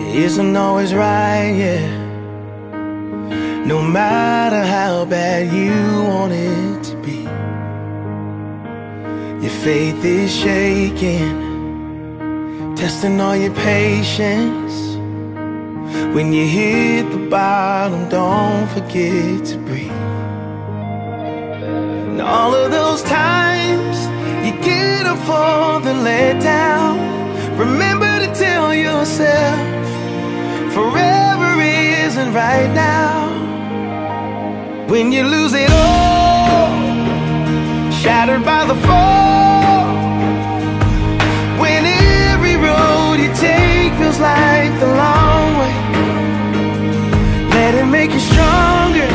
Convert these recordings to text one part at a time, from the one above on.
isn't always right, yeah. No matter how bad you want it to be, your faith is shaking, testing all your patience. When you hit the bottom, don't forget to breathe. And all of those times you get up for the letdown, right now. When you lose it all, shattered by the fall. When every road you take feels like the long way, let it make you stronger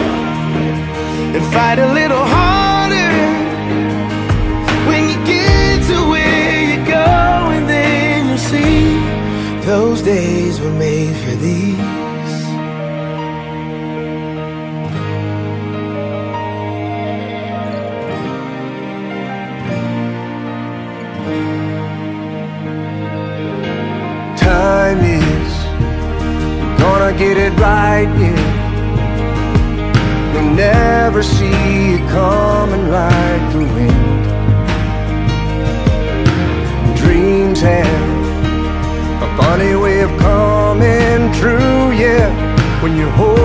and fight a little harder. When you get to where you're going, then you'll see those days were made for these. Get it right, yeah. You'll never see it coming like the wind. Dreams have a funny way of coming true, yeah. When your hope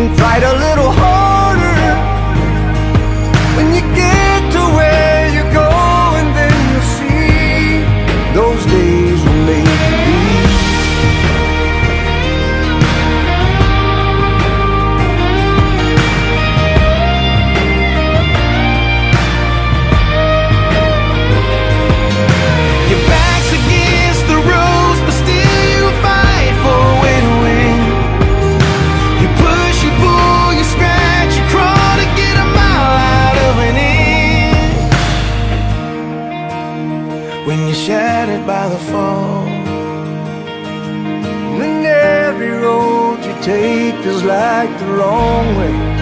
and fight a little harder. By the fall, And every road you take feels like the wrong way.